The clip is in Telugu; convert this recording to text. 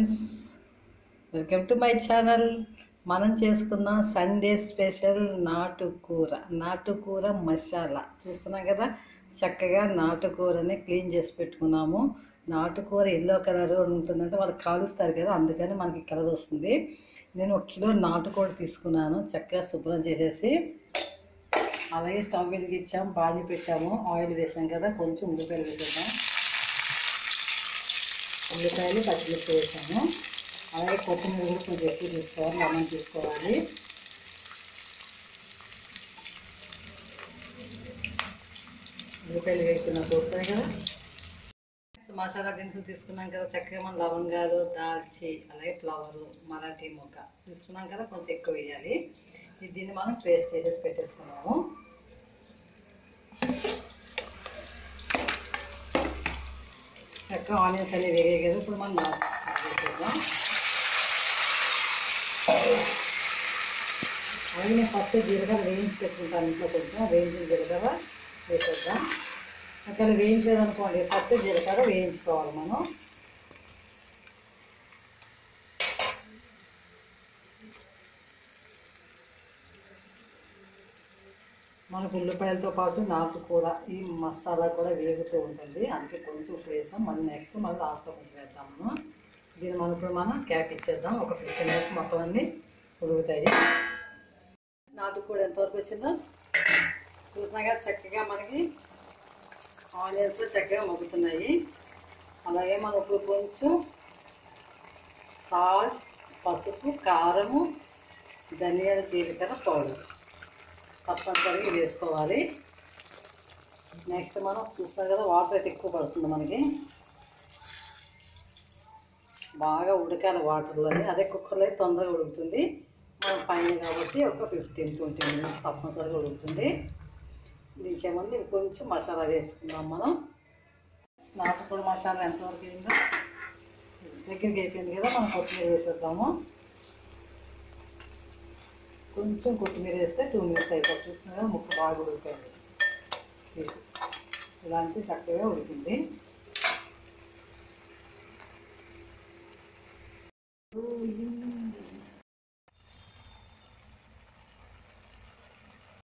Friends welcome to my channel. మనం చేసుకున్నాం సండే స్పెషల్ నాటుకూర నాటుకూర మసాలా. చూస్తున్నాం కదా చక్కగా నాటుకూరని క్లీన్ చేసి పెట్టుకున్నాము. నాటుకూర ఎల్లో కలర్ ఉంటుందంటే వాళ్ళు కాలుస్తారు కదా అందుకని మనకి కలర్ వస్తుంది. నేను ఒక కిలో నాటుకూర తీసుకున్నాను చక్కగా శుభ్రం చేసేసి. అలాగే స్టవ్ వెలిగించాము బాణీ పెట్టాము ఆయిల్ వేసాం కదా కొంచెం ఉల్లిపాయలు వేసేద్దాం. ఉల్లిపాయలు పచ్చిమిర్చి వేసాము అలాగే కొత్తిమీర కూడా కొంచెం ఎక్కువ తీసుకోవాలి లెమన్ తీసుకోవాలి. ఉల్లిపాయలు వేసుకున్న చూస్తాయి కదా. మసాలా దినుసులు తీసుకున్నాం కదా చక్కగా మన లవంగాలు దాల్చి అలాగే ఫ్లవరు మరాఠీ మొక్క తీసుకున్నాం కదా కొంచెం ఎక్కువ వేయాలి. దీన్ని మనం పేస్ట్ చేసేసి పెట్టేసుకున్నాము. చక్కగా ఆనియన్స్ అనేది వేగాయి కదా ఇప్పుడు మనం అలాగే నేను ఫస్ట్ జీలకర్ర వేయించి పెట్టుకుంటాను ఇంట్లో కొంచెం. వేయించిన జీలకర్ర వేసేద్దాం. ఒకవేళ వేయించలేదనుకోండి ఫస్ట్ జీలకర్ర వేయించుకోవాలి మనం. మనకు ఉల్లిపాయలతో పాటు నాటుకూర ఈ మసాలా కూడా వేగుతూ ఉంటుంది. అందుకే కొంచెం ఉప్పు వేసాం. మళ్ళీ నెక్స్ట్ మళ్ళీ లాస్ట్లో కొంచెం వేద్దాము. దీన్ని మనం మనం క్యాక్ ఇచ్చేద్దాం. ఒక ఫిఫ్టీన్ మినిట్స్ మొత్తం అన్నీ ఉడుగుతాయి కూడా ఎంతవరకు వచ్చిందో చూసినా చక్కగా మనకి ఆనియన్స్ చక్కగా మగ్గుతున్నాయి. అలాగే మనం ఇప్పుడు కొంచెం సాల్ట్ పసుపు కారము ధనియాల జీలకర్ర పౌడర్. తప్పనిసరిగా వేసుకోవాలి. నెక్స్ట్ మనం చూస్తాం కదా వాటర్ అయితే ఎక్కువ పడుతుంది మనకి. బాగా ఉడకాలి వాటర్లో అదే. కుక్కర్లో అయితే తొందరగా ఉడుకుతుంది. మనం పైన కాబట్టి ఒక ఫిఫ్టీన్ ట్వంటీ మినిట్స్ తప్పనిసరిగా ఉడుకుతుంది. దించే ముందు ఇంకొంచెం మసాలా వేసుకుందాం మనం. నాటుకోడి మసాలా ఎంతవరకు అయిందో? దగ్గరికి అయిపోయింది కదా మనం కొత్తిమీర వేసేద్దాము. కొంచెం కొత్తిమీర వేస్తే టూ మినిట్స్ అయిపోతుంది. చూస్తున్నా ముక్క బాగా ఉడికిపోయింది. ఇలాంటి చక్కగా ఉడికింది.